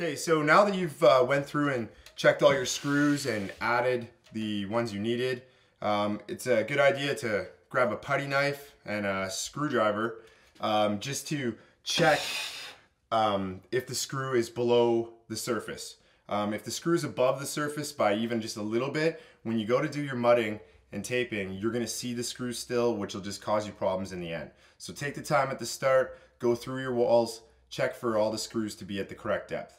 Okay, so now that you've uh, went through and checked all your screws and added the ones you needed, um, it's a good idea to grab a putty knife and a screwdriver um, just to check um, if the screw is below the surface. Um, if the screw is above the surface by even just a little bit, when you go to do your mudding and taping, you're gonna see the screw still, which will just cause you problems in the end. So take the time at the start, go through your walls, check for all the screws to be at the correct depth.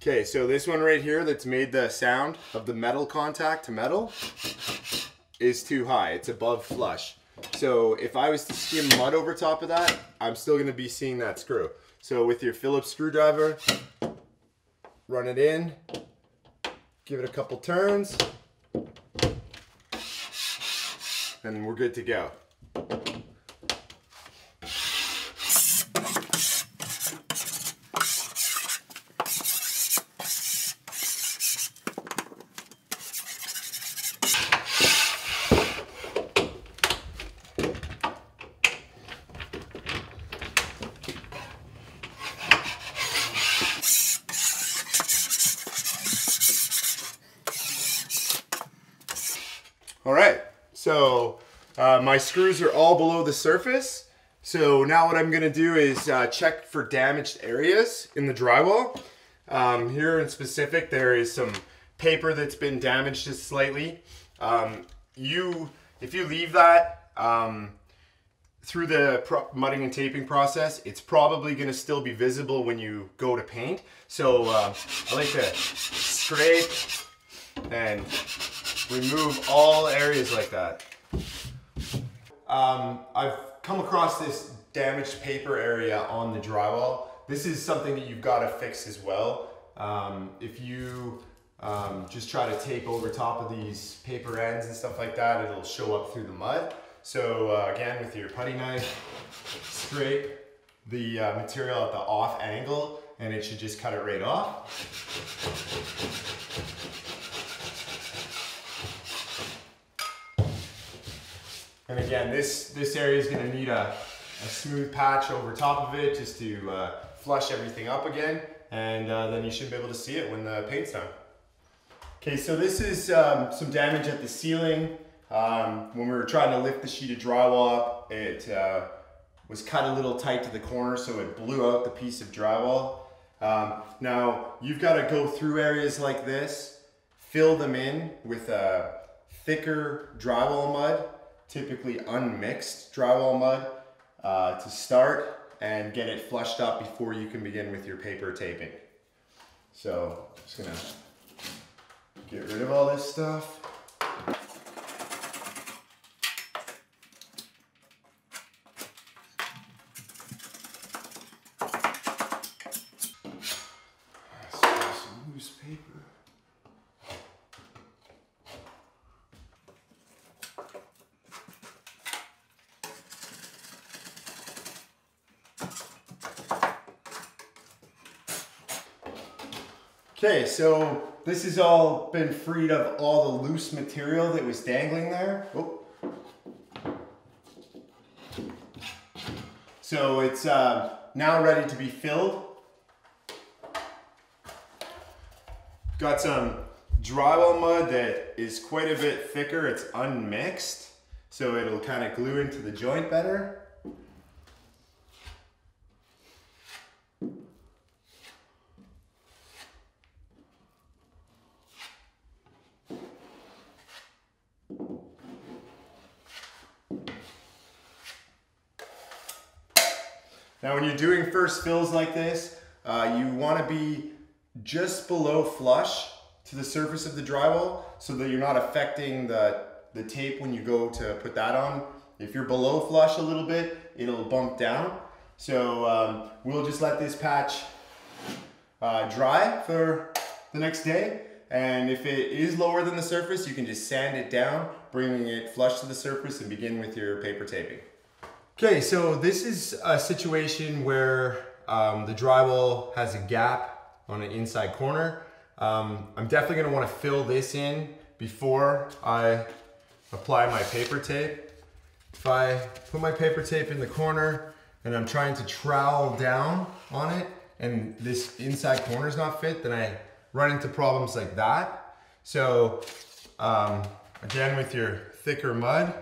Okay, so this one right here that's made the sound of the metal contact to metal is too high. It's above flush. So if I was to skim mud over top of that, I'm still gonna be seeing that screw. So with your Phillips screwdriver, run it in, give it a couple turns, and we're good to go. All right, so uh, my screws are all below the surface. So now what I'm gonna do is uh, check for damaged areas in the drywall. Um, here in specific, there is some paper that's been damaged just slightly. Um, you, if you leave that um, through the mudding and taping process, it's probably gonna still be visible when you go to paint. So uh, I like to scrape and remove all areas like that. Um, I've come across this damaged paper area on the drywall. This is something that you've got to fix as well. Um, if you um, just try to tape over top of these paper ends and stuff like that, it'll show up through the mud. So uh, again, with your putty knife, scrape the uh, material at the off angle and it should just cut it right off. And again, this, this area is gonna need a, a smooth patch over top of it just to uh, flush everything up again. And uh, then you should be able to see it when the paint's done. Okay, so this is um, some damage at the ceiling. Um, when we were trying to lift the sheet of drywall up, it uh, was cut a little tight to the corner, so it blew out the piece of drywall. Um, now, you've got to go through areas like this, fill them in with a thicker drywall mud, typically unmixed drywall mud uh, to start and get it flushed up before you can begin with your paper taping. So, I'm just gonna get rid of all this stuff. Some loose paper. Okay, so this has all been freed of all the loose material that was dangling there. Oh. So it's uh, now ready to be filled. Got some drywall mud that is quite a bit thicker. It's unmixed, so it'll kind of glue into the joint better. When you're doing first fills like this, uh, you want to be just below flush to the surface of the drywall so that you're not affecting the, the tape when you go to put that on. If you're below flush a little bit, it'll bump down. So um, we'll just let this patch uh, dry for the next day. And if it is lower than the surface, you can just sand it down, bringing it flush to the surface and begin with your paper taping. Okay, so this is a situation where um, the drywall has a gap on an inside corner. Um, I'm definitely gonna wanna fill this in before I apply my paper tape. If I put my paper tape in the corner and I'm trying to trowel down on it and this inside corner is not fit, then I run into problems like that. So um, again, with your thicker mud,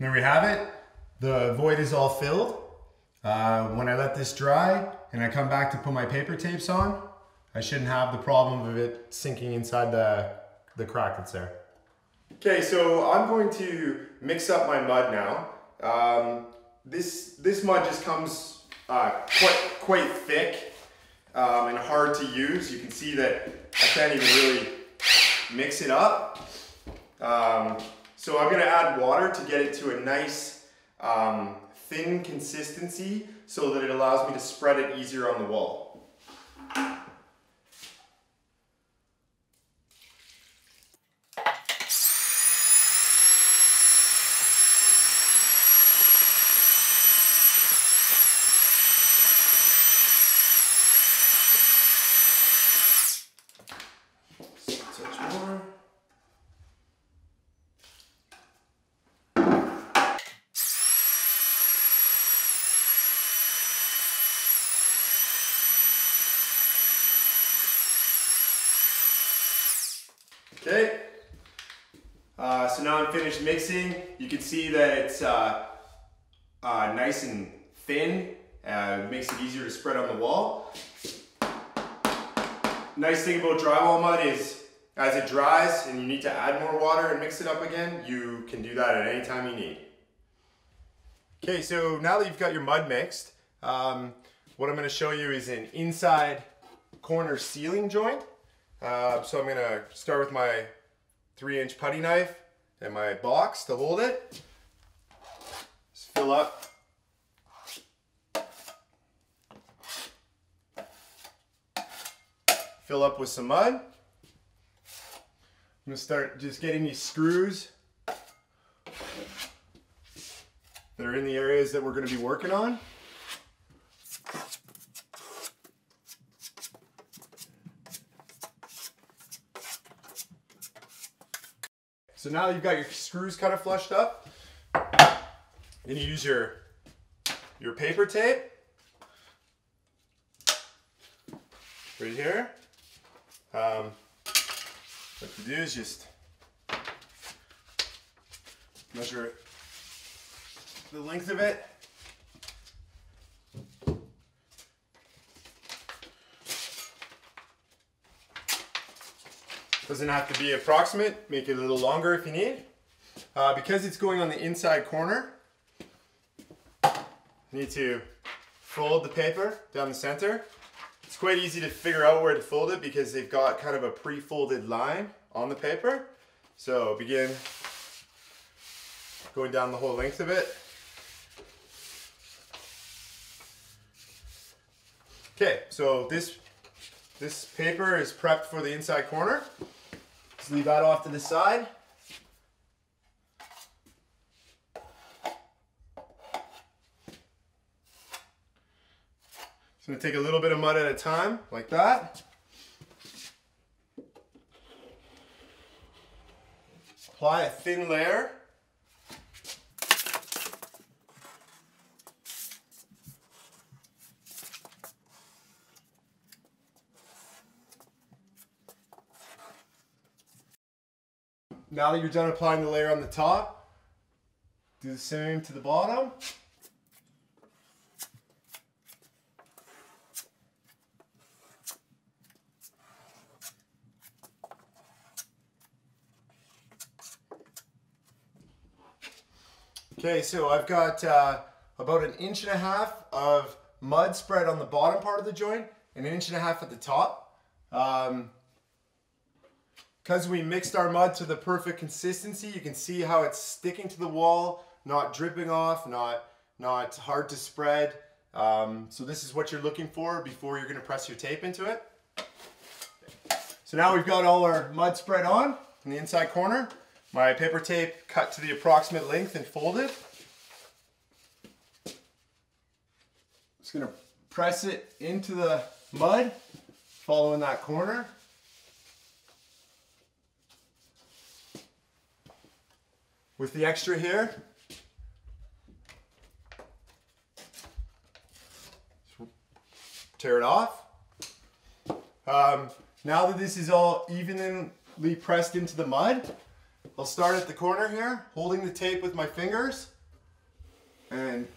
there we have it. The void is all filled. Uh, when I let this dry and I come back to put my paper tapes on, I shouldn't have the problem of it sinking inside the, the crack that's there. Okay, so I'm going to mix up my mud now. Um, this, this mud just comes uh, quite, quite thick um, and hard to use. You can see that I can't even really mix it up. Um, so I'm gonna add water to get it to a nice um, thin consistency so that it allows me to spread it easier on the wall. Touch more. Okay. Uh, so now I'm mixing. You can see that it's uh, uh, nice and thin. Uh, it makes it easier to spread on the wall. Nice thing about drywall mud is as it dries and you need to add more water and mix it up again, you can do that at any time you need. Okay, so now that you've got your mud mixed, um, what I'm gonna show you is an inside corner ceiling joint. Uh, so I'm gonna start with my three inch putty knife and my box to hold it. Just fill up. Fill up with some mud. I'm gonna start just getting these screws that are in the areas that we're gonna be working on. So now that you've got your screws kind of flushed up, then you use your, your paper tape right here. Um, what you do is just measure the length of it. Doesn't have to be approximate, make it a little longer if you need. Uh, because it's going on the inside corner, need to fold the paper down the center. It's quite easy to figure out where to fold it because they've got kind of a pre-folded line on the paper. So begin going down the whole length of it. Okay, so this this paper is prepped for the inside corner. Leave that off to the side. Just gonna take a little bit of mud at a time, like that. Apply a thin layer. Now that you're done applying the layer on the top, do the same to the bottom. Okay, so I've got uh, about an inch and a half of mud spread on the bottom part of the joint and an inch and a half at the top. Um, because we mixed our mud to the perfect consistency, you can see how it's sticking to the wall, not dripping off, not, not hard to spread. Um, so this is what you're looking for before you're gonna press your tape into it. So now we've got all our mud spread on in the inside corner. My paper tape cut to the approximate length and folded. Just gonna press it into the mud, following that corner. With the extra here, tear it off. Um, now that this is all evenly pressed into the mud, I'll start at the corner here, holding the tape with my fingers and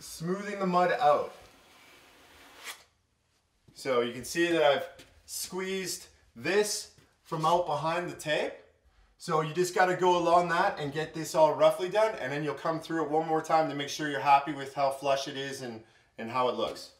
smoothing the mud out. So you can see that I've squeezed this from out behind the tape. So you just got to go along that and get this all roughly done and then you'll come through it one more time to make sure you're happy with how flush it is and, and how it looks.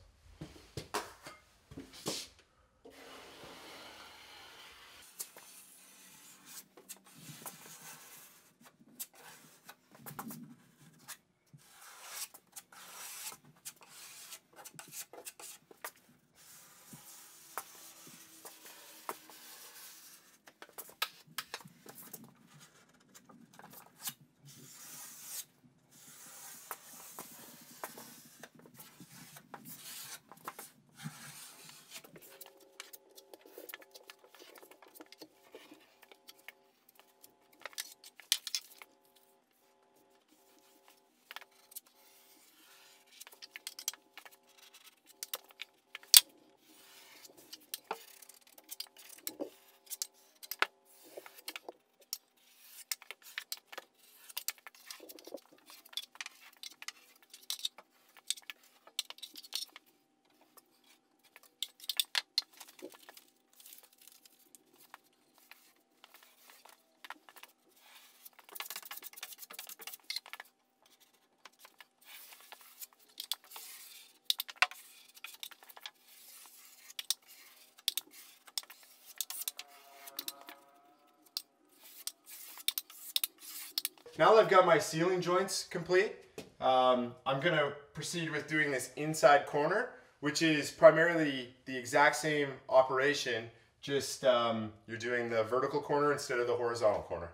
Now that I've got my ceiling joints complete, um, I'm gonna proceed with doing this inside corner, which is primarily the exact same operation, just um, you're doing the vertical corner instead of the horizontal corner.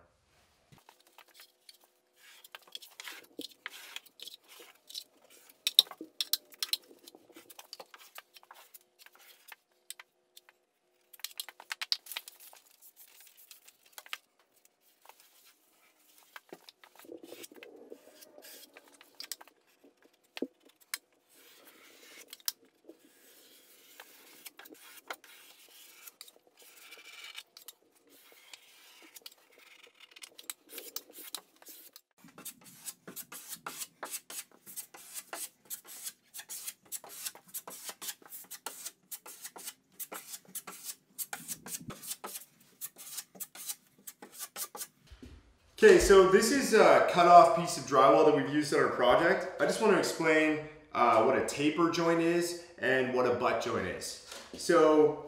Okay, so this a cut off piece of drywall that we've used on our project. I just want to explain uh, what a taper joint is and what a butt joint is. So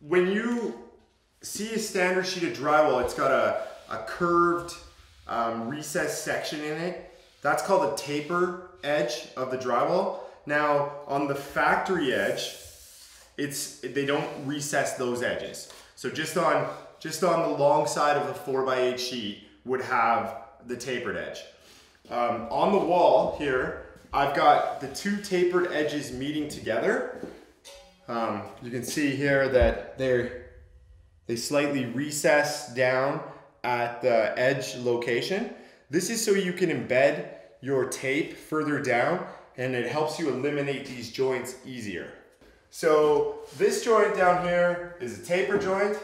when you see a standard sheet of drywall, it's got a, a curved um, recessed section in it. That's called a taper edge of the drywall. Now on the factory edge, it's they don't recess those edges. So just on just on the long side of the 4x8 sheet, would have the tapered edge. Um, on the wall here, I've got the two tapered edges meeting together. Um, you can see here that they're, they slightly recess down at the edge location. This is so you can embed your tape further down and it helps you eliminate these joints easier. So this joint down here is a taper joint.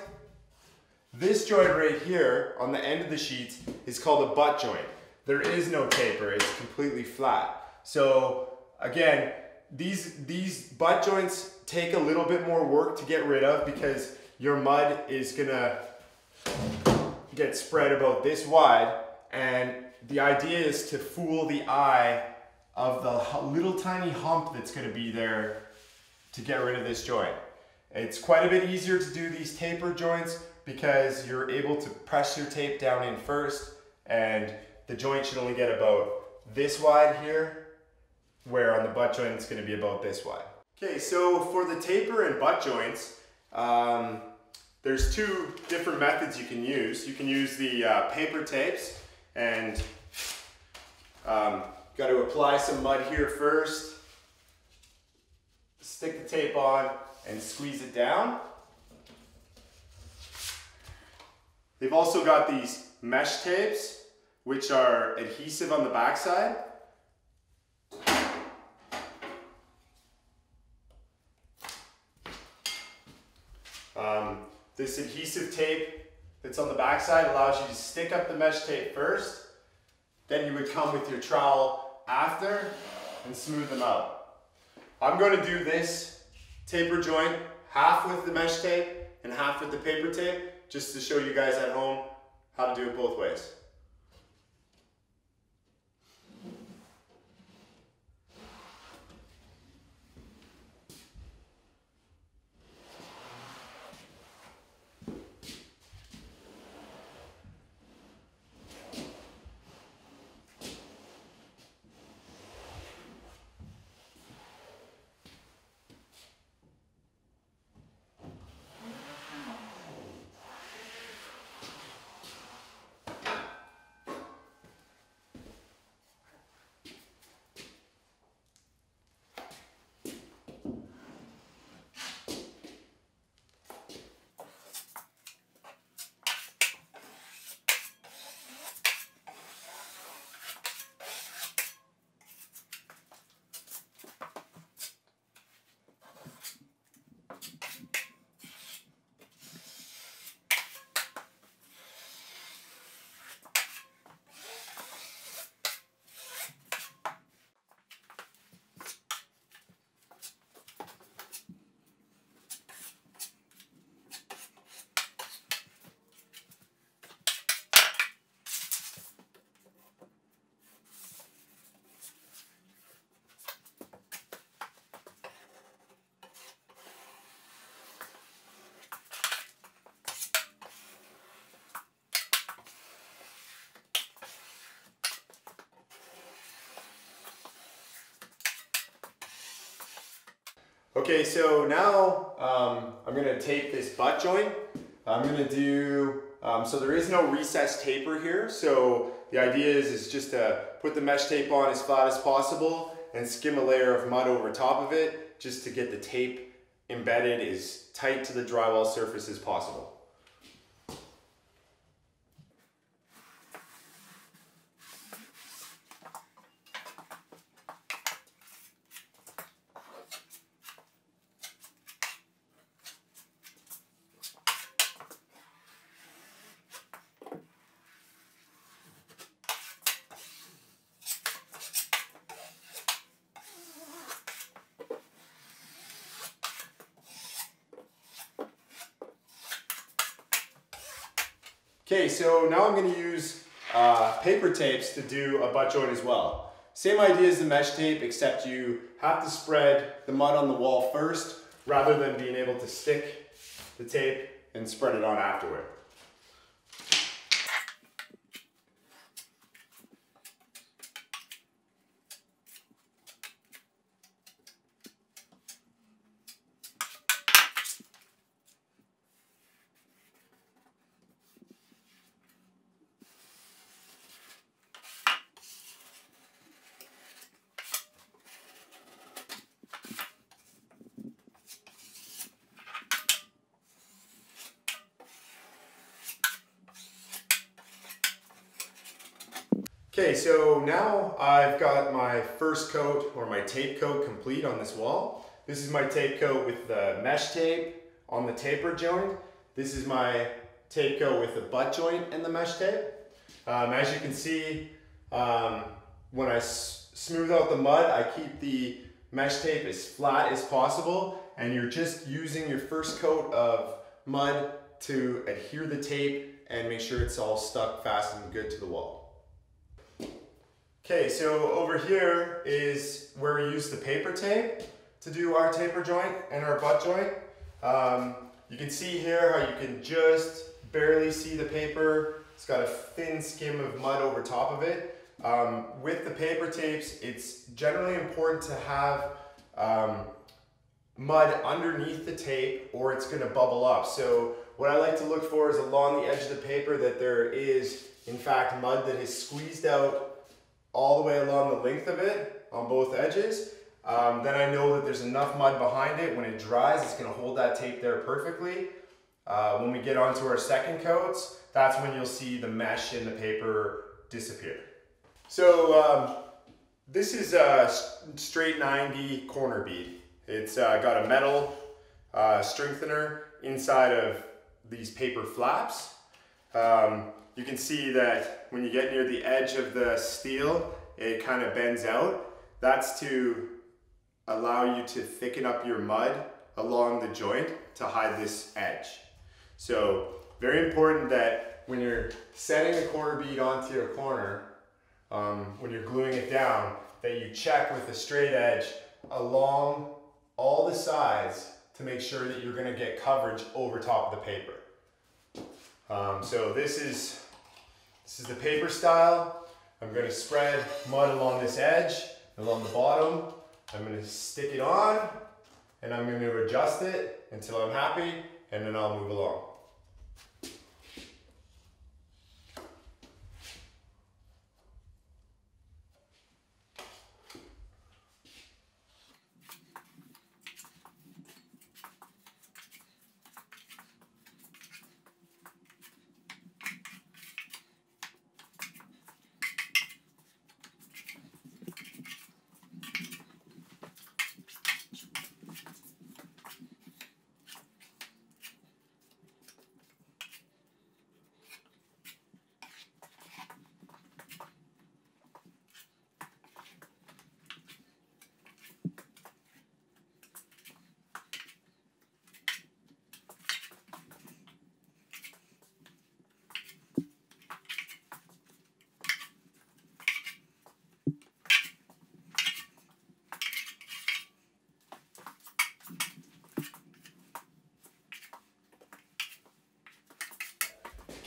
This joint right here on the end of the sheets is called a butt joint. There is no taper, it's completely flat. So again, these, these butt joints take a little bit more work to get rid of because your mud is gonna get spread about this wide and the idea is to fool the eye of the little tiny hump that's gonna be there to get rid of this joint. It's quite a bit easier to do these taper joints because you're able to press your tape down in first and the joint should only get about this wide here, where on the butt joint it's gonna be about this wide. Okay, so for the taper and butt joints, um, there's two different methods you can use. You can use the uh, paper tapes and um, got to apply some mud here first, stick the tape on and squeeze it down. They've also got these mesh tapes, which are adhesive on the backside. Um, this adhesive tape that's on the backside allows you to stick up the mesh tape first, then you would come with your trowel after and smooth them out. I'm going to do this taper joint half with the mesh tape and half with the paper tape just to show you guys at home how to do it both ways. Okay, so now um, I'm gonna tape this butt joint. I'm gonna do, um, so there is no recessed taper here. So the idea is, is just to put the mesh tape on as flat as possible and skim a layer of mud over top of it just to get the tape embedded as tight to the drywall surface as possible. Okay, so now I'm gonna use uh, paper tapes to do a butt joint as well. Same idea as the mesh tape, except you have to spread the mud on the wall first, rather than being able to stick the tape and spread it on afterward. Okay, so now I've got my first coat or my tape coat complete on this wall. This is my tape coat with the mesh tape on the taper joint. This is my tape coat with the butt joint and the mesh tape. Um, as you can see, um, when I smooth out the mud, I keep the mesh tape as flat as possible and you're just using your first coat of mud to adhere the tape and make sure it's all stuck fast and good to the wall. Okay, so over here is where we use the paper tape. to do our taper joint and our butt joint. Um, you can see here how you can just barely see the paper. It's got a thin skim of mud over top of it. Um, with the paper tapes, it's generally important to have um, mud underneath the tape or it's gonna bubble up. So what I like to look for is along the edge of the paper that there is in fact mud that is squeezed out all the way along the length of it on both edges. Um, then I know that there's enough mud behind it. When it dries, it's gonna hold that tape there perfectly. Uh, when we get onto our second coats, that's when you'll see the mesh in the paper disappear. So um, this is a straight 90 corner bead. It's uh, got a metal uh, strengthener inside of these paper flaps. Um, you can see that when you get near the edge of the steel, it kind of bends out. That's to allow you to thicken up your mud along the joint to hide this edge. So very important that when you're setting the corner bead onto your corner, um, when you're gluing it down, that you check with a straight edge along all the sides to make sure that you're gonna get coverage over top of the paper. Um, so this is, this is the paper style. I'm gonna spread mud along this edge, along the bottom. I'm gonna stick it on and I'm gonna adjust it until I'm happy and then I'll move along.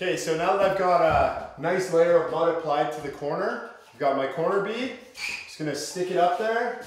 Okay, so now that I've got a nice layer of mud applied to the corner, I've got my corner bead, just gonna stick it up there.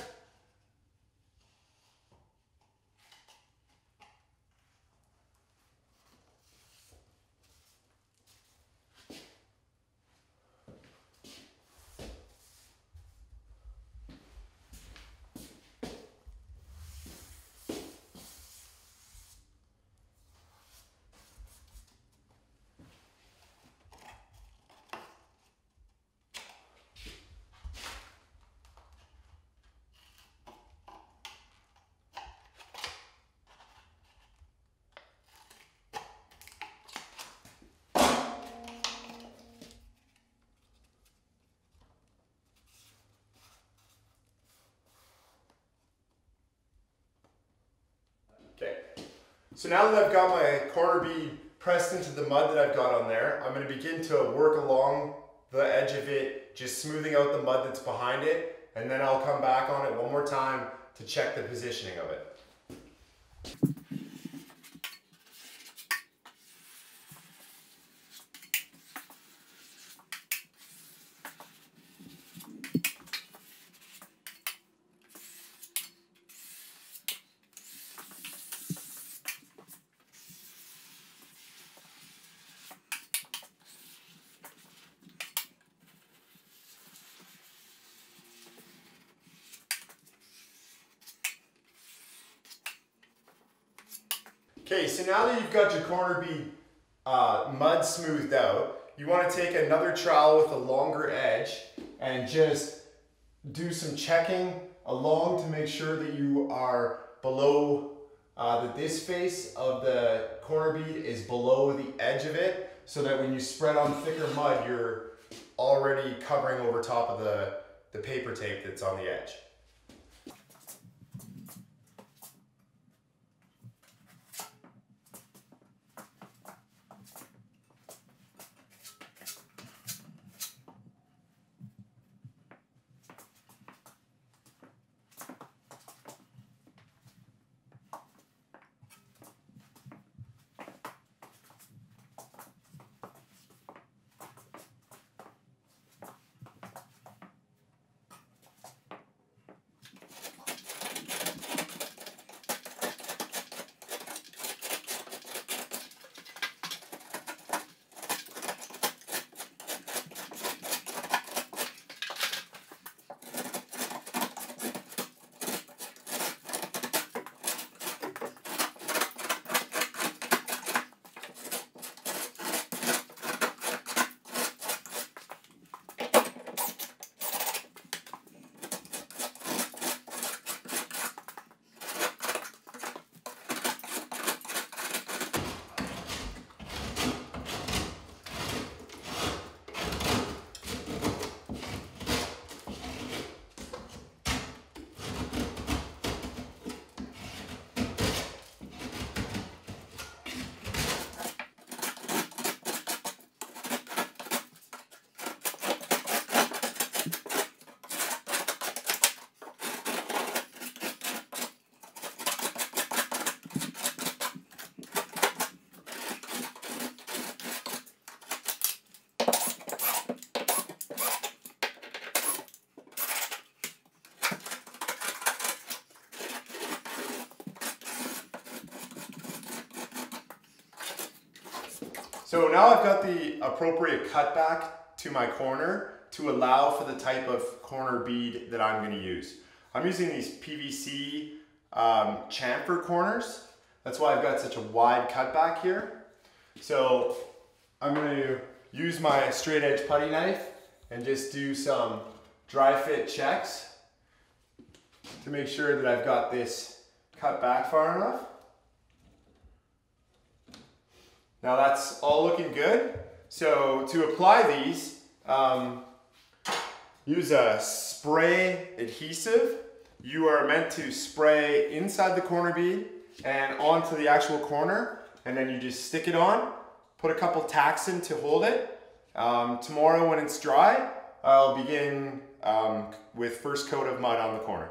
So now that I've got my corner bead pressed into the mud that I've got on there, I'm gonna begin to work along the edge of it, just smoothing out the mud that's behind it, and then I'll come back on it one more time to check the positioning of it. Okay, so now that you've got your corner bead uh, mud smoothed out, you want to take another trowel with a longer edge and just do some checking along to make sure that you are below, uh, that this face of the corner bead is below the edge of it so that when you spread on thicker mud, you're already covering over top of the, the paper tape that's on the edge. So now I've got the appropriate cutback to my corner to allow for the type of corner bead that I'm gonna use. I'm using these PVC um, chamfer corners. That's why I've got such a wide cutback here. So I'm gonna use my straight edge putty knife and just do some dry fit checks to make sure that I've got this cut back far enough. Now that's all looking good. So to apply these, um, use a spray adhesive. You are meant to spray inside the corner bead and onto the actual corner and then you just stick it on, put a couple tacks in to hold it. Um, tomorrow when it's dry, I'll begin um, with first coat of mud on the corner.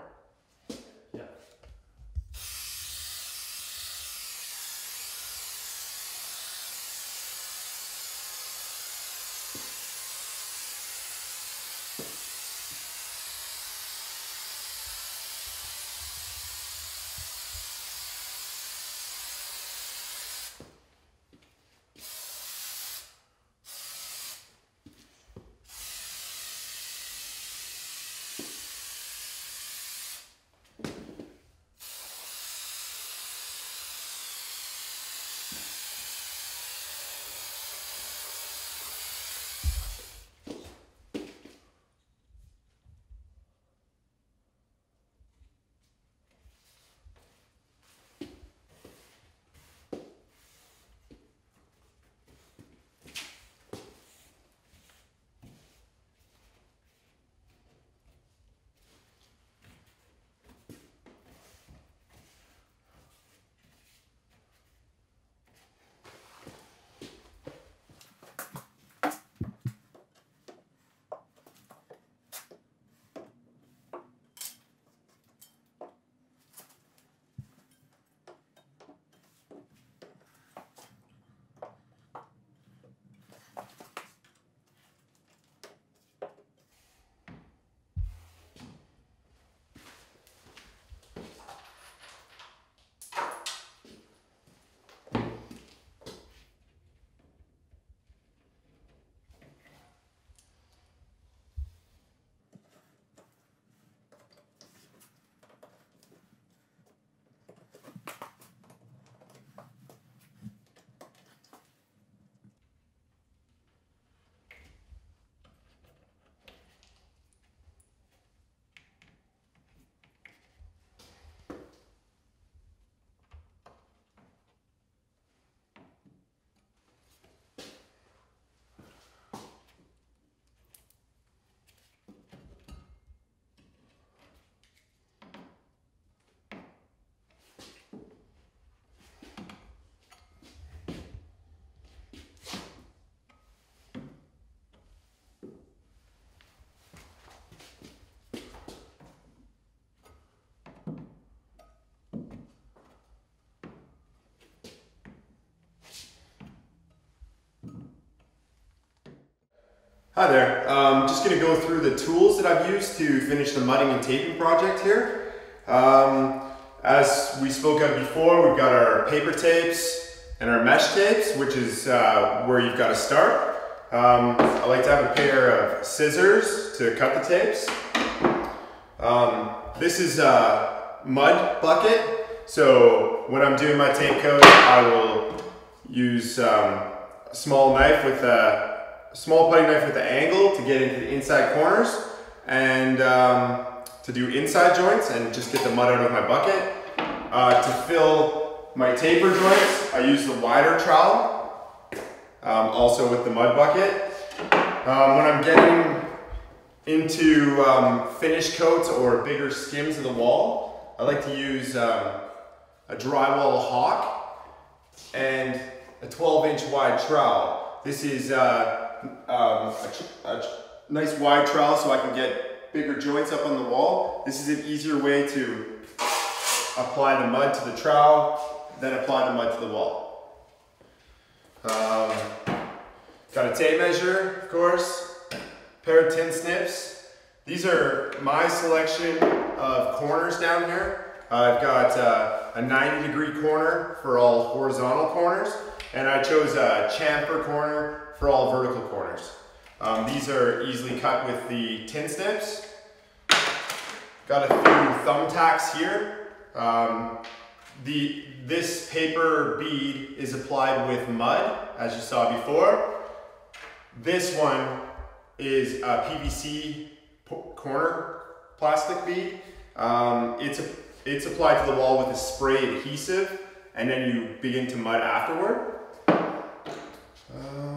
Hi there. Um, just going to go through the tools that I've used to finish the mudding and taping project here. Um, as we spoke of before, we've got our paper tapes and our mesh tapes, which is uh, where you've got to start. Um, I like to have a pair of scissors to cut the tapes. Um, this is a mud bucket, so when I'm doing my tape coat, I will use um, a small knife with a small putty knife with the angle to get into the inside corners and um, to do inside joints and just get the mud out of my bucket. Uh, to fill my taper joints, I use the wider trowel, um, also with the mud bucket. Um, when I'm getting into um, finish coats or bigger skims of the wall, I like to use um, a drywall hawk and a 12 inch wide trowel. This is uh, um, a, a, nice wide trowel so I can get bigger joints up on the wall. This is an easier way to apply the mud to the trowel, then apply the mud to the wall. Um, got a tape measure, of course, pair of tin snips. These are my selection of corners down here. I've got uh, a 90 degree corner for all horizontal corners. And I chose a chamfer corner for all vertical corners. Um, these are easily cut with the tin snips. Got a few thumbtacks here. Um, the, this paper bead is applied with mud, as you saw before. This one is a PVC corner plastic bead. Um, it's, a, it's applied to the wall with a spray adhesive, and then you begin to mud afterward. Um,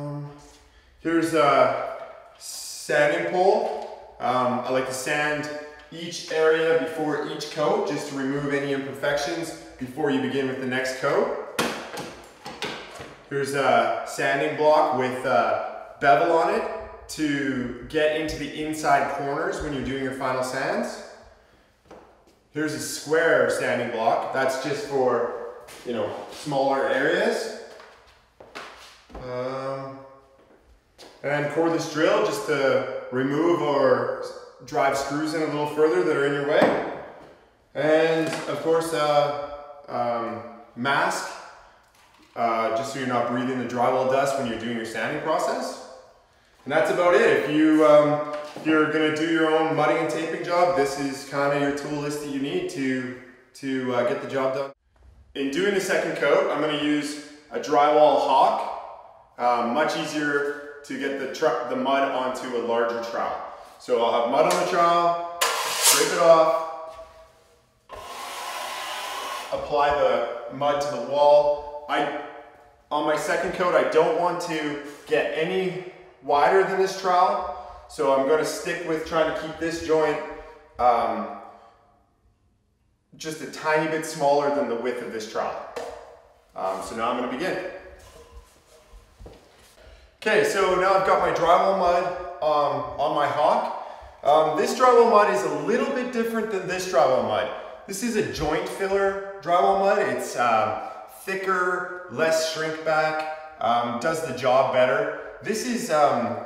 here's a sanding pole. Um, I like to sand each area before each coat just to remove any imperfections before you begin with the next coat. Here's a sanding block with a bevel on it to get into the inside corners when you're doing your final sands. Here's a square sanding block. That's just for, you know, smaller areas. Um, and cordless drill just to remove or drive screws in a little further that are in your way. And of course, uh, um, mask, uh, just so you're not breathing the drywall dust when you're doing your sanding process. And that's about it. If, you, um, if you're gonna do your own mudding and taping job, this is kind of your tool list that you need to, to uh, get the job done. In doing the second coat, I'm gonna use a drywall hawk. Um, much easier to get the, the mud onto a larger trowel. So I'll have mud on the trowel, scrape it off, apply the mud to the wall. I, on my second coat, I don't want to get any wider than this trowel. So I'm gonna stick with trying to keep this joint um, just a tiny bit smaller than the width of this trowel. Um, so now I'm gonna begin. Okay, so now I've got my drywall mud um, on my hawk. Um, this drywall mud is a little bit different than this drywall mud. This is a joint filler drywall mud. It's um, thicker, less shrink back, um, does the job better. This is um,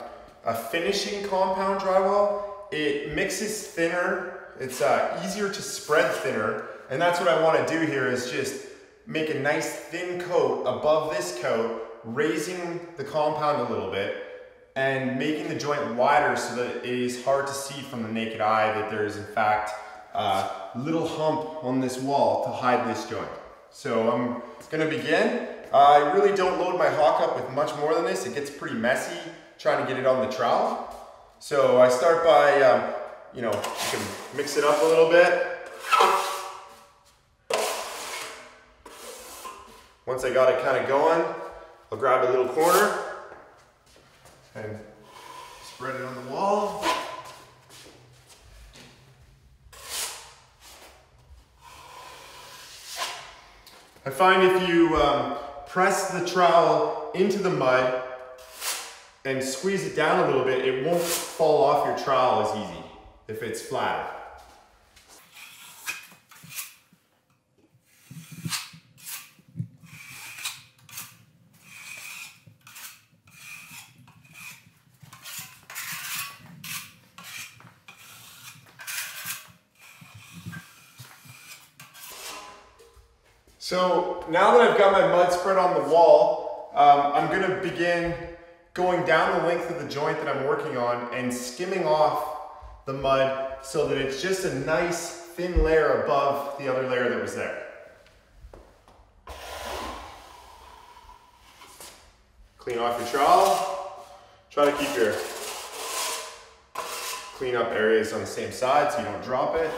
a finishing compound drywall. It mixes thinner, it's uh, easier to spread thinner, and that's what I wanna do here is just make a nice thin coat above this coat raising the compound a little bit and making the joint wider so that it is hard to see from the naked eye that there is in fact a little hump on this wall to hide this joint. So I'm gonna begin. I really don't load my hawk up with much more than this. It gets pretty messy trying to get it on the trowel. So I start by, um, you know, you can mix it up a little bit. Once I got it kind of going, I'll grab a little corner and spread it on the wall. I find if you um, press the trowel into the mud and squeeze it down a little bit, it won't fall off your trowel as easy if it's flat. So now that I've got my mud spread on the wall, um, I'm gonna begin going down the length of the joint that I'm working on and skimming off the mud so that it's just a nice thin layer above the other layer that was there. Clean off your trowel. Try to keep your clean up areas on the same side so you don't drop it.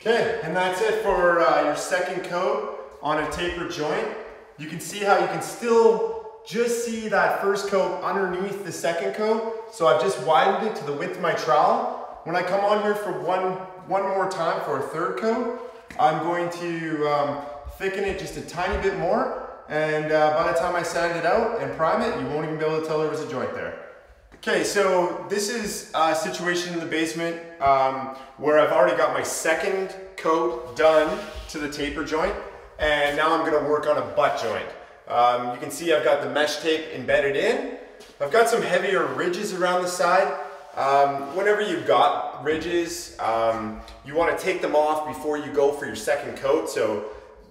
Okay, and that's it for uh, your second tapered joint. You can see how you can still just see that first coat underneath the second coat. So I've just widened it to the width of my trowel. When I come on here for one, one more time for a third coat, I'm going to um, thicken it just a tiny bit more. And uh, by the time I sand it out and prime it, you won't even be able to tell there was a joint there. Okay, so this is a situation in the basement um, where I've already got my second coat done to the taper joint, and now I'm gonna work on a butt joint. Um, you can see I've got the mesh tape embedded in. I've got some heavier ridges around the side. Um, whenever you've got ridges, um, you wanna take them off before you go for your second coat. So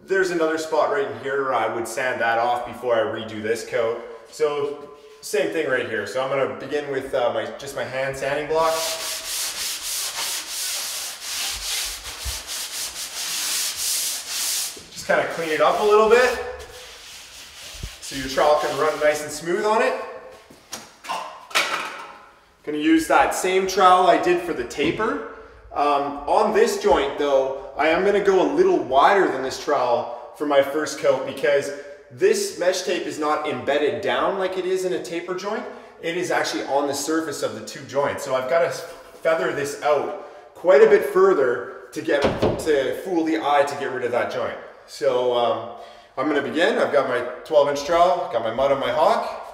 there's another spot right in here where I would sand that off before I redo this coat. So same thing right here. So I'm gonna begin with uh, my just my hand sanding block. Kind of clean it up a little bit so your trowel can run nice and smooth on it. Gonna use that same trowel I did for the taper. Um, on this joint though, I am gonna go a little wider than this trowel for my first coat because this mesh tape is not embedded down like it is in a taper joint. It is actually on the surface of the two joints. So I've got to feather this out quite a bit further to get to fool the eye to get rid of that joint. So um, I'm gonna begin. I've got my 12 inch trowel, got my mud on my hawk.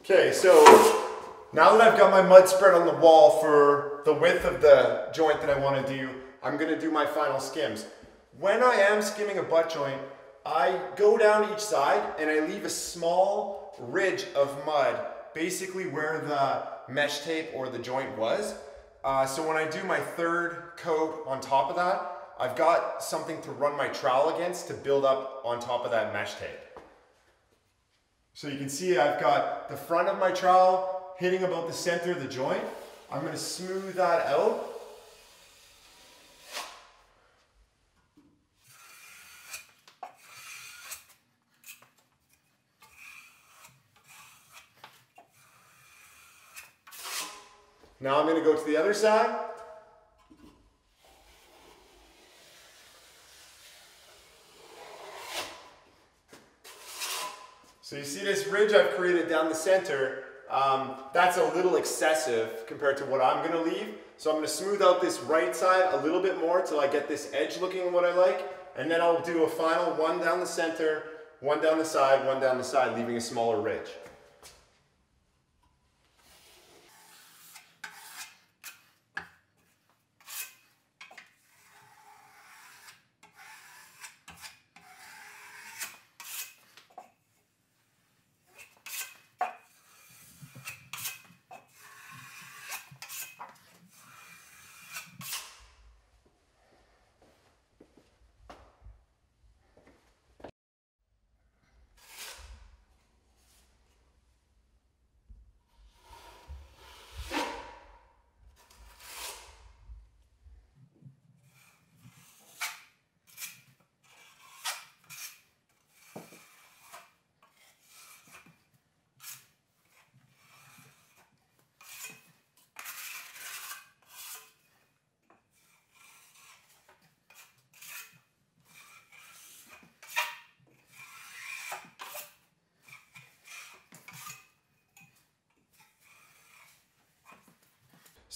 Okay, so now that I've got my mud spread on the wall for the width of the joint that I want to do, I'm going to do my final skims. When I am skimming a butt joint, I go down each side and I leave a small ridge of mud, basically where the mesh tape or the joint was. Uh, so when I do my third coat on top of that, I've got something to run my trowel against to build up on top of that mesh tape. So you can see I've got the front of my trowel hitting about the center of the joint. I'm going to smooth that out. Now I'm going to go to the other side. So you see this ridge I've created down the center, um, that's a little excessive compared to what I'm gonna leave. So I'm gonna smooth out this right side a little bit more till I get this edge looking what I like. And then I'll do a final one down the center, one down the side, one down the side, leaving a smaller ridge.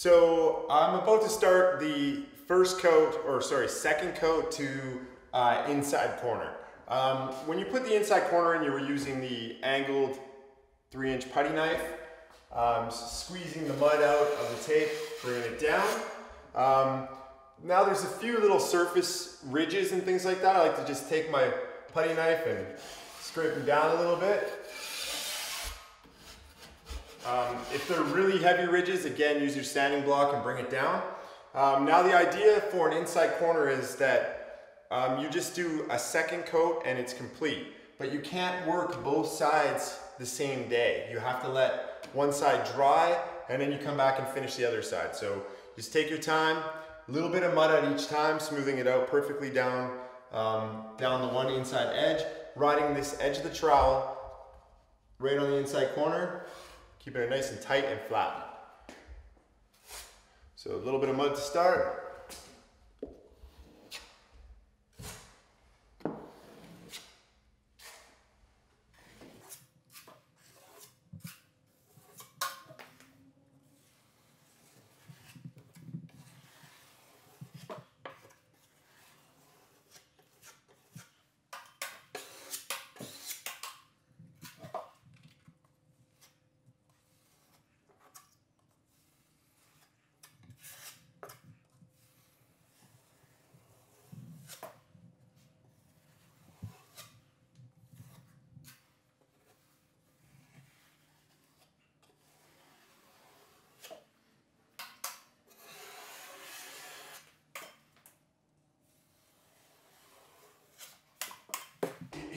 So I'm about to start the first coat, or sorry, second coat to uh, inside corner. Um, when you put the inside corner in, you were using the angled three inch putty knife, um, squeezing the mud out of the tape, bringing it down. Um, now there's a few little surface ridges and things like that. I like to just take my putty knife and scrape them down a little bit. Um, if they're really heavy ridges, again, use your sanding block and bring it down. Um, now the idea for an inside corner is that um, you just do a second coat and it's complete. But you can't work both sides the same day. You have to let one side dry and then you come back and finish the other side. So just take your time, a little bit of mud at each time, smoothing it out perfectly down, um, down the one inside edge, riding this edge of the trowel right on the inside corner, keeping it nice and tight and flat. So a little bit of mud to start.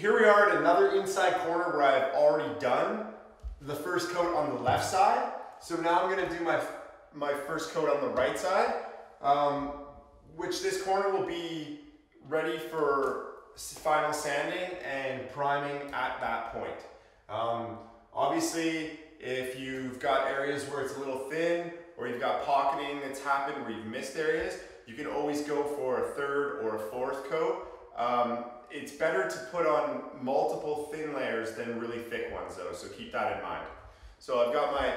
here we are at another inside corner where I've already done the first coat on the left side. So now I'm gonna do my, my first coat on the right side, um, which this corner will be ready for final sanding and priming at that point. Um, obviously, if you've got areas where it's a little thin or you've got pocketing that's happened where you've missed areas, you can always go for a third or a fourth coat. Um, it's better to put on multiple thin layers than really thick ones though, so keep that in mind. So I've got my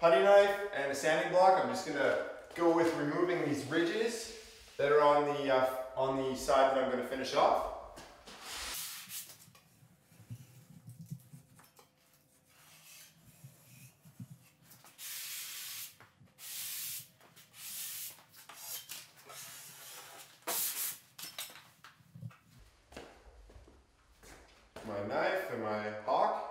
putty knife and a sanding block. I'm just gonna go with removing these ridges that are on the, uh, on the side that I'm gonna finish off. my knife and my hawk.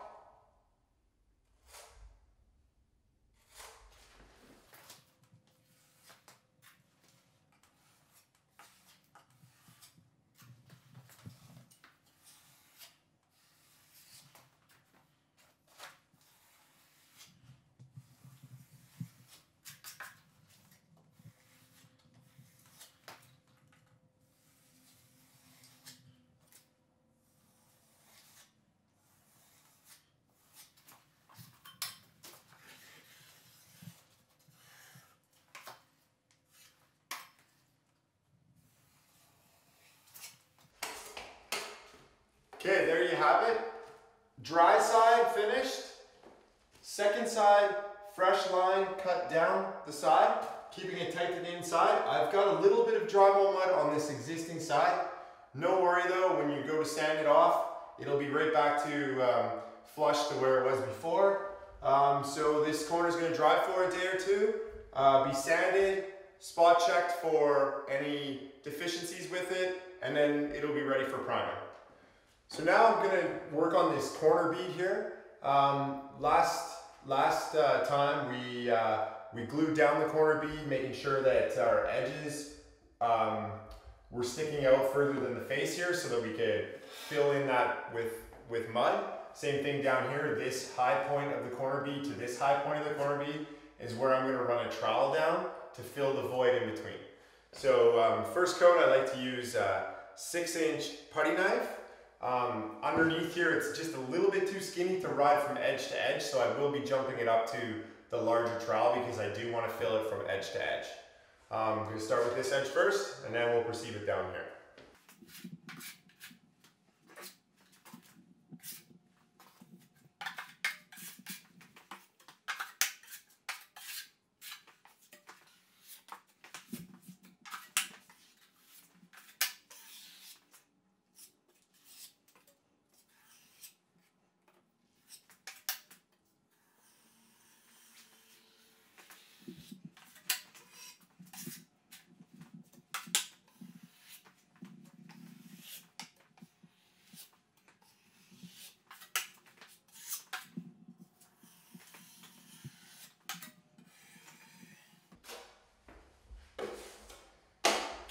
Okay, there you have it. Dry side finished. Second side, fresh line cut down the side, keeping it tight to the inside. I've got a little bit of drywall mud on this existing side. No worry though, when you go to sand it off, it'll be right back to um, flush to where it was before. Um, so this corner is going to dry for a day or two, uh, be sanded, spot checked for any deficiencies with it, and then it'll be ready for priming. So now I'm gonna work on this corner bead here. Um, last last uh, time we uh, we glued down the corner bead, making sure that our edges um, were sticking out further than the face here, so that we could fill in that with with mud. Same thing down here. This high point of the corner bead to this high point of the corner bead is where I'm going to run a trowel down to fill the void in between. So um, first coat, I like to use a six inch putty knife. Um, underneath here, it's just a little bit too skinny to ride from edge to edge, so I will be jumping it up to the larger trowel because I do want to fill it from edge to edge. Um, I'm going to start with this edge first, and then we'll proceed it down here.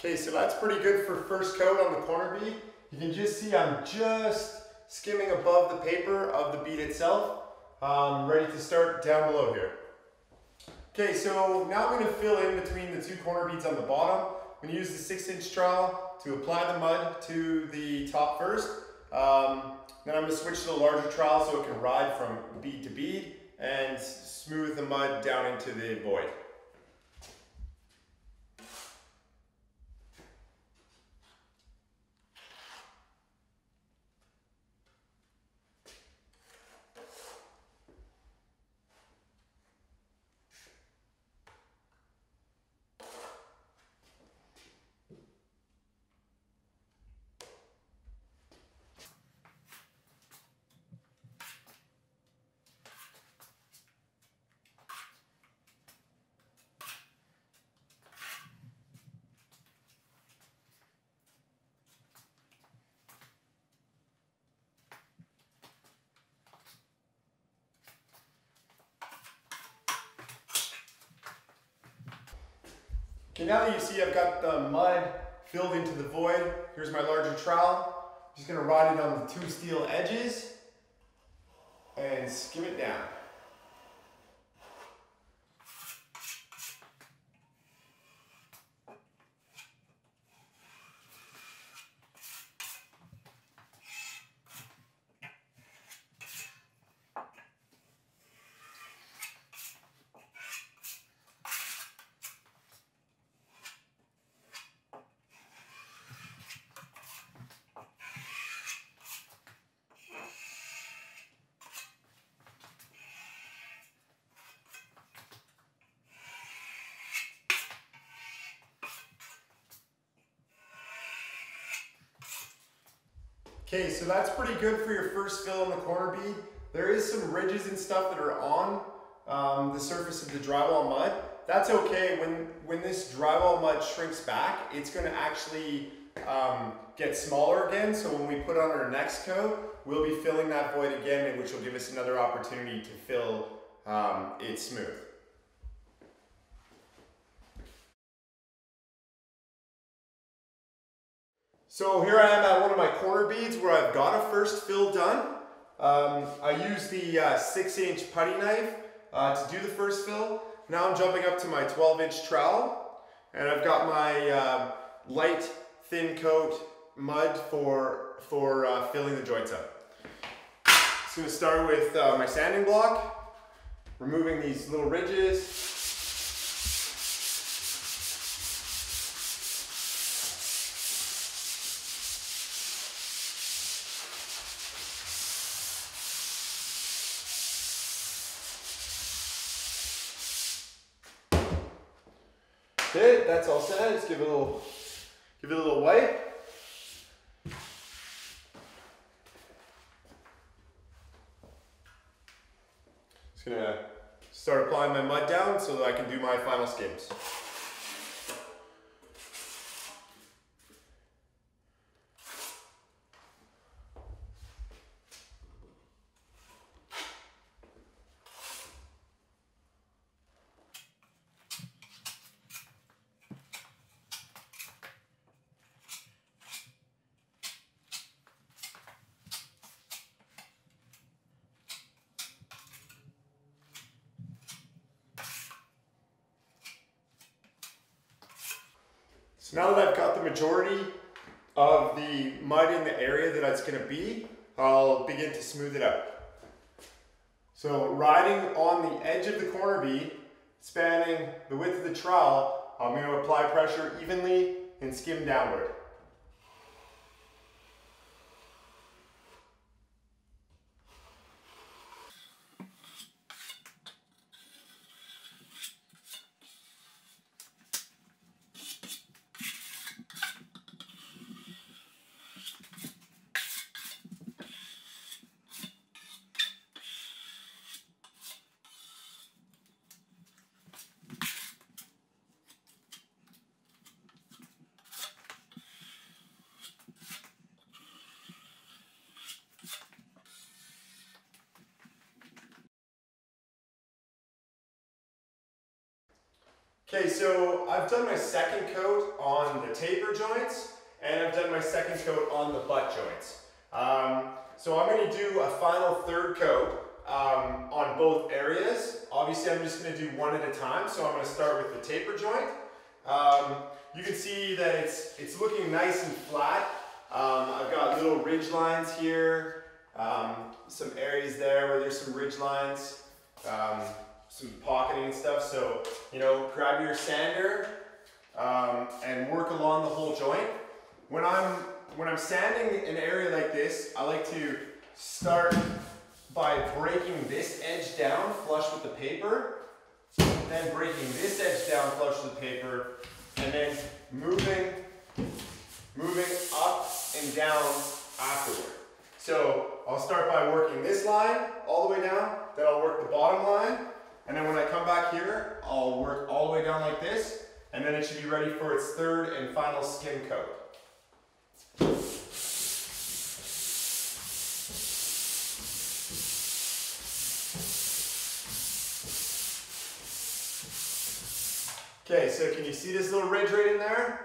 Okay, so that's pretty good for first coat on the corner bead. You can just see I'm just skimming above the paper of the bead itself. Um, ready to start down below here. Okay, so now I'm going to fill in between the two corner beads on the bottom. I'm going to use the 6 inch trowel to apply the mud to the top first. Um, then I'm going to switch to the larger trowel so it can ride from bead to bead and smooth the mud down into the void. Okay, now that you see I've got the mud filled into the void, here's my larger trowel. I'm Just gonna ride it on the two steel edges and skim it down. Okay, so that's pretty good for your first fill in the corner bead. There is some ridges and stuff that are on um, the surface of the drywall mud. That's okay, when, when this drywall mud shrinks back, it's gonna actually um, get smaller again. So when we put on our next coat, we'll be filling that void again, which will give us another opportunity to fill um, it smooth. So here I am where I've got a first fill done. Um, I use the uh, six inch putty knife uh, to do the first fill. Now I'm jumping up to my 12 inch trowel and I've got my uh, light thin coat mud for, for uh, filling the joints up. So I'm gonna start with uh, my sanding block, removing these little ridges, Okay, Just give it a little, give it a little wipe. Just gonna start applying my mud down so that I can do my final skims. So now that I've got the majority of the mud in the area that it's gonna be, I'll begin to smooth it out. So riding on the edge of the corner bead, spanning the width of the trowel, I'm gonna apply pressure evenly and skim downward. Okay, so I've done my second coat on the taper joints and I've done my second coat on the butt joints. Um, so I'm going to do a final third coat um, on both areas. Obviously I'm just going to do one at a time, so I'm going to start with the taper joint. Um, you can see that it's, it's looking nice and flat. Um, I've got little ridge lines here, um, some areas there where there's some ridge lines. Some pocketing and stuff. So, you know, grab your sander um, and work along the whole joint. When I'm, when I'm sanding an area like this, I like to start by breaking this edge down flush with the paper, then breaking this edge down flush with the paper, and then moving, moving up and down afterward. So I'll start by working this line all the way down, then I'll work the bottom line, and then when I come back here, I'll work all the way down like this, and then it should be ready for its third and final skim coat. Okay, so can you see this little ridge right in there?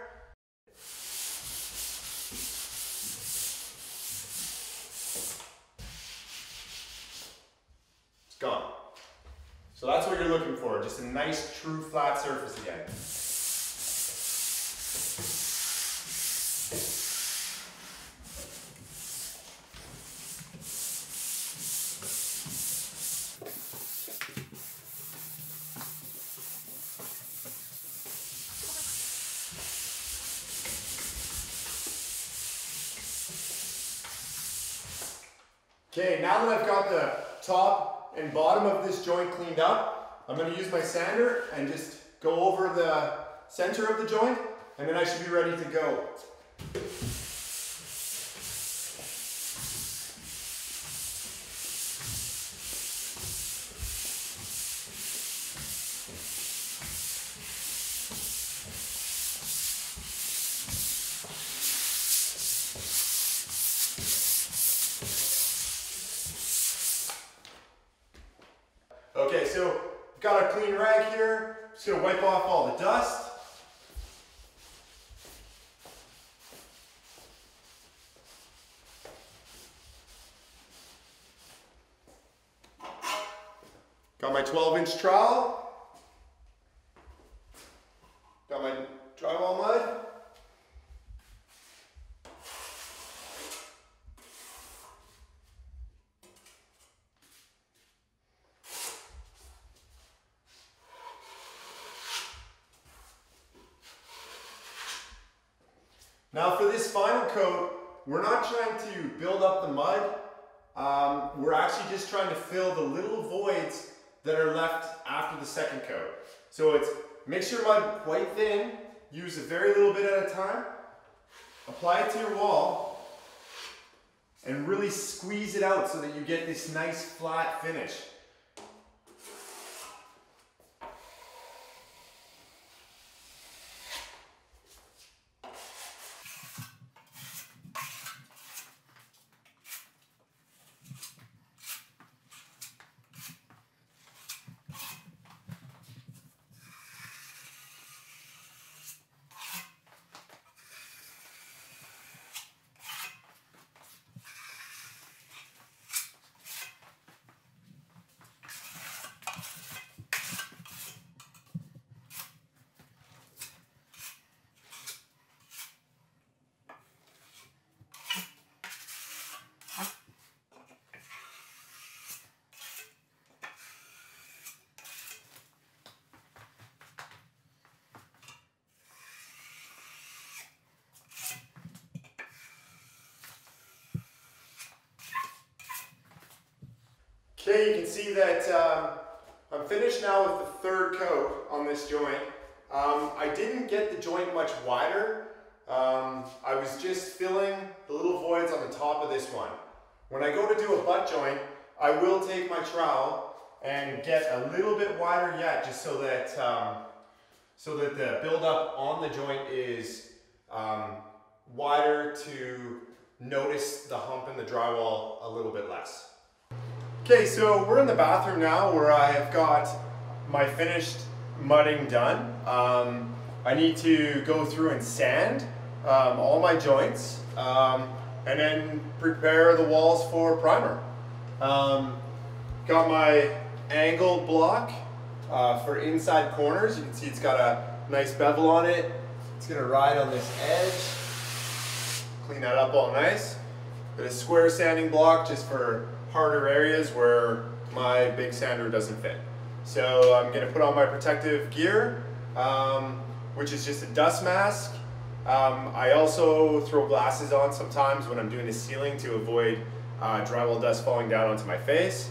It's gone. So that's what you're looking for, just a nice true flat surface again. Bottom of this joint cleaned up, I'm gonna use my sander and just go over the center of the joint, and then I should be ready to go. Okay, so got a clean rag here. Just gonna wipe off all the dust. Got my 12 inch trowel. Got my drywall mud. Now for this final coat, we're not trying to build up the mud. Um, we're actually just trying to fill the little voids that are left after the second coat. So it's mix your mud quite thin, use a very little bit at a time, apply it to your wall, and really squeeze it out so that you get this nice flat finish. Okay, you can see that um, I'm finished now with the third coat on this joint. Um, I didn't get the joint much wider. Um, I was just filling the little voids on the top of this one. When I go to do a butt joint, I will take my trowel and get a little bit wider yet, just so that um, so that the buildup on the joint is um, wider to notice the hump in the drywall a little bit less. Okay, so we're in the bathroom now where I have got my finished mudding done. Um, I need to go through and sand um, all my joints um, and then prepare the walls for primer. Um, got my angle block uh, for inside corners. You can see it's got a nice bevel on it. It's gonna ride on this edge. Clean that up all nice. Got a square sanding block just for harder areas where my big sander doesn't fit. So I'm gonna put on my protective gear, um, which is just a dust mask. Um, I also throw glasses on sometimes when I'm doing the ceiling to avoid uh, drywall dust falling down onto my face.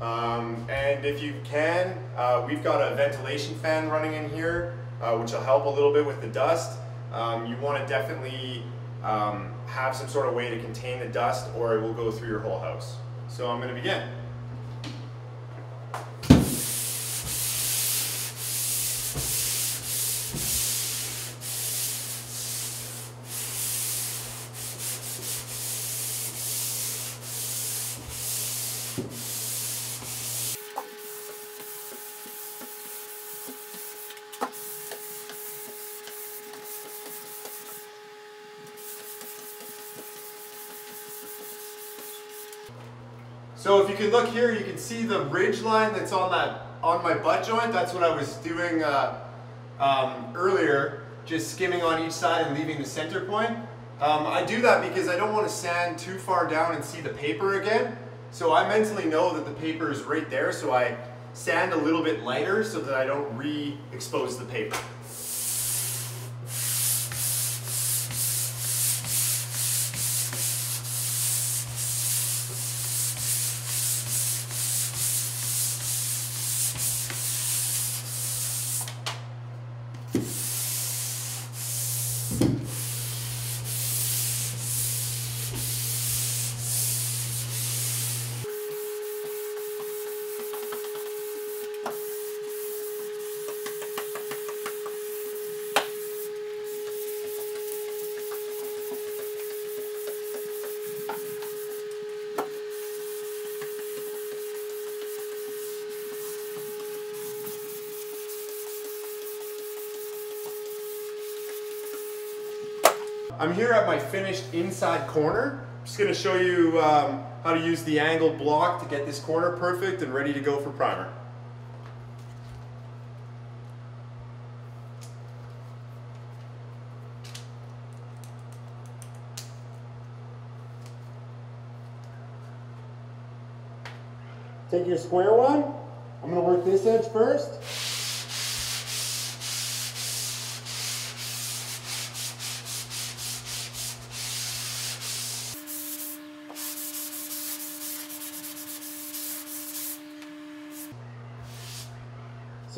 Um, and if you can, uh, we've got a ventilation fan running in here, uh, which will help a little bit with the dust. Um, you want to definitely um, have some sort of way to contain the dust or it will go through your whole house. So I'm going to begin. Can look here, you can see the ridge line that's on that on my butt joint. That's what I was doing uh, um, earlier, just skimming on each side and leaving the center point. Um, I do that because I don't want to sand too far down and see the paper again. So I mentally know that the paper is right there, so I sand a little bit lighter so that I don't re-expose the paper. Here at my finished inside corner. I'm just gonna show you um, how to use the angled block to get this corner perfect and ready to go for primer. Take your square one. I'm gonna work this edge first.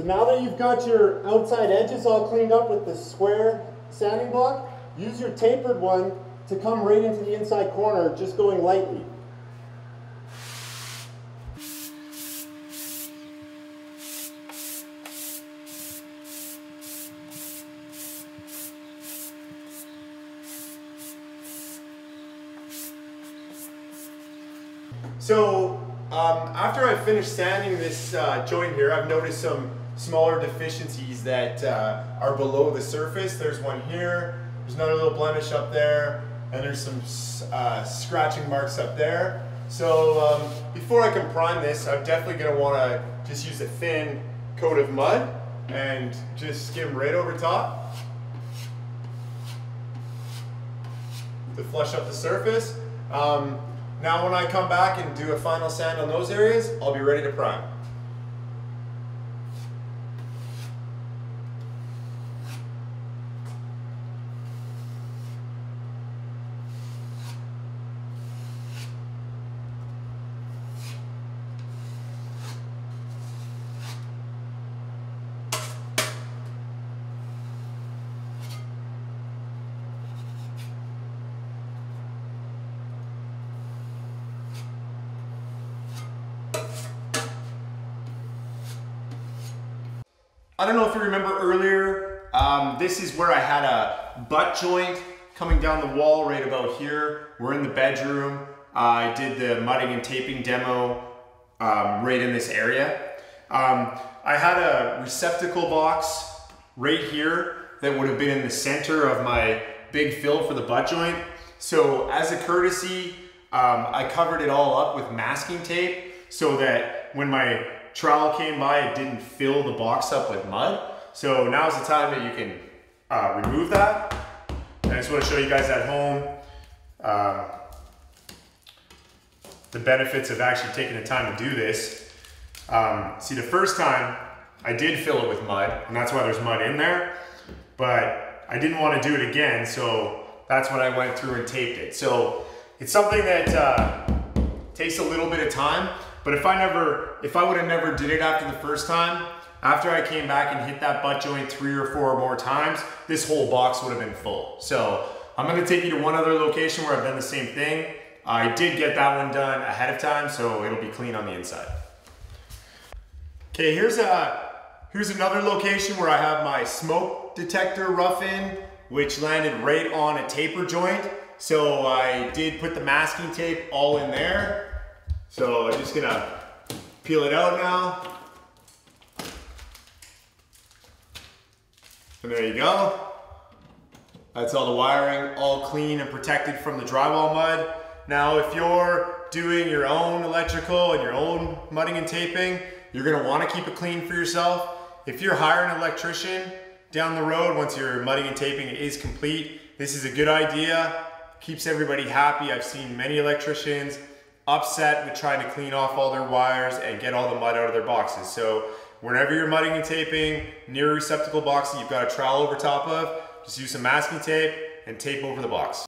So now that you've got your outside edges all cleaned up with the square sanding block, use your tapered one to come right into the inside corner, just going lightly. So um, after I finished sanding this uh, joint here, I've noticed some smaller deficiencies that uh, are below the surface. There's one here, there's another little blemish up there, and there's some uh, scratching marks up there. So um, before I can prime this, I'm definitely gonna wanna just use a thin coat of mud and just skim right over top to flush up the surface. Um, now when I come back and do a final sand on those areas, I'll be ready to prime. I don't know if you remember earlier, um, this is where I had a butt joint coming down the wall right about here. We're in the bedroom. Uh, I did the mudding and taping demo um, right in this area. Um, I had a receptacle box right here that would have been in the center of my big fill for the butt joint. So as a courtesy, um, I covered it all up with masking tape so that when my trowel came by, it didn't fill the box up with mud. So now's the time that you can uh, remove that. And I just want to show you guys at home um, the benefits of actually taking the time to do this. Um, see, the first time I did fill it with mud, and that's why there's mud in there, but I didn't want to do it again, so that's when I went through and taped it. So it's something that uh, takes a little bit of time, but if I never, if I would have never did it after the first time, after I came back and hit that butt joint three or four more times, this whole box would have been full. So I'm gonna take you to one other location where I've done the same thing. I did get that one done ahead of time, so it'll be clean on the inside. Okay, here's a here's another location where I have my smoke detector rough in, which landed right on a taper joint. So I did put the masking tape all in there. So I'm just gonna peel it out now. And there you go. That's all the wiring, all clean and protected from the drywall mud. Now, if you're doing your own electrical and your own mudding and taping, You're gonna wanna keep it clean for yourself. If you're hiring an electrician down the road, once your mudding and taping is complete, this is a good idea. Keeps everybody happy. I've seen many electricians upset with trying to clean off all their wires and get all the mud out of their boxes. So whenever you're mudding and taping near a receptacle box that you've got a trowel over top of, just use some masking tape and tape over the box.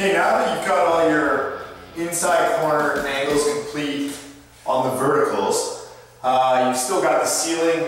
Okay, now that you've got all your inside corner angles complete on the verticals, uh, you've still got the ceiling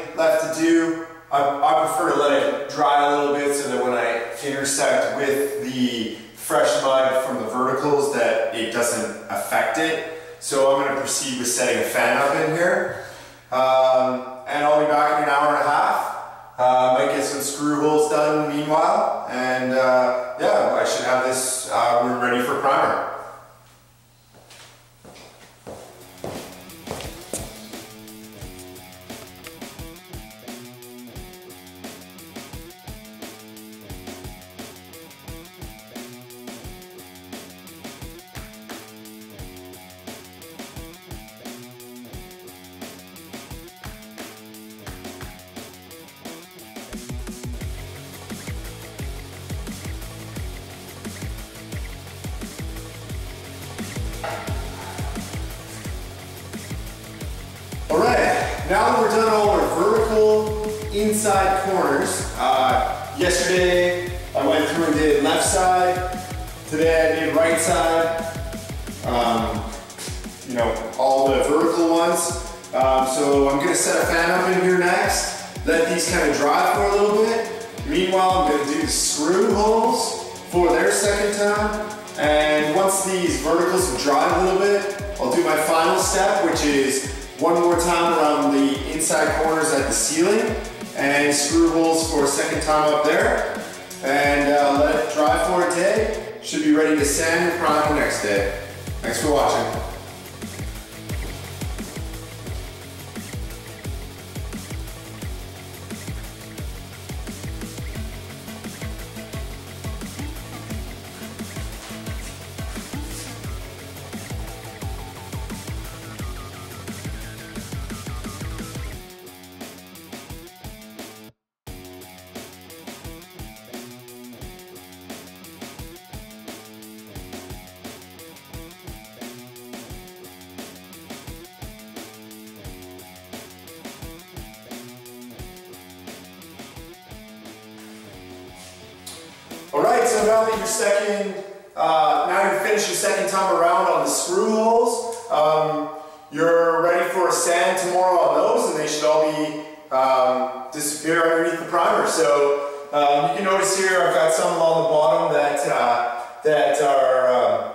um, disappear underneath the primer. So um, you can notice here I've got some along the bottom that, uh, that are uh,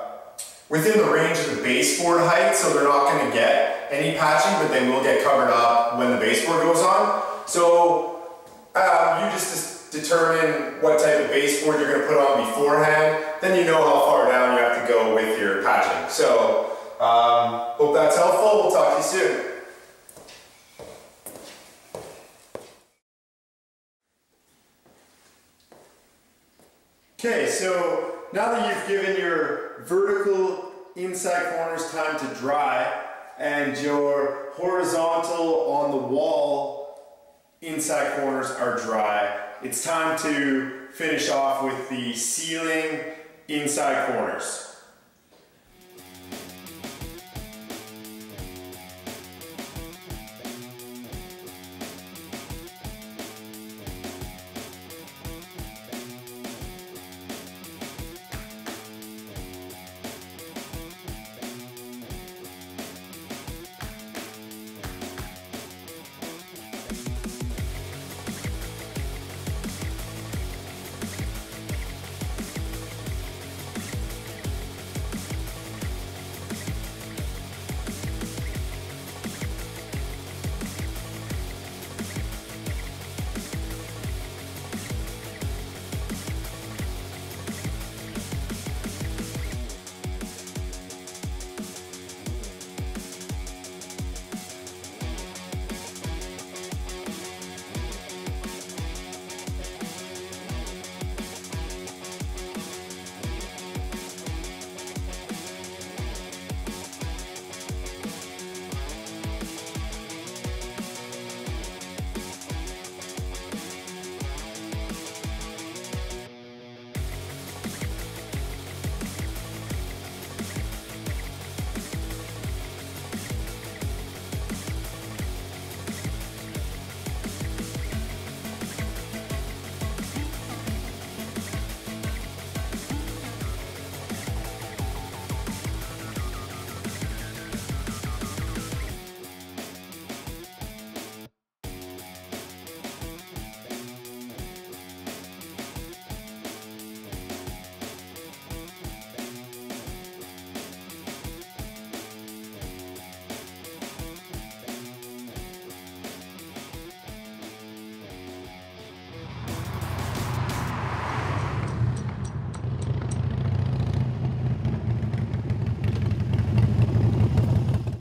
within the range of the baseboard height, so they're not going to get any patching, but they will get covered up when the baseboard goes on. So um, you just determine what type of baseboard you're going to put on beforehand, then you know how far down you have to go with your patching. So, um, hope that's helpful. We'll talk to you soon. Okay, so now that you've given your vertical inside corners time to dry and your horizontal on the wall inside corners are dry, it's time to finish off with the ceiling inside corners.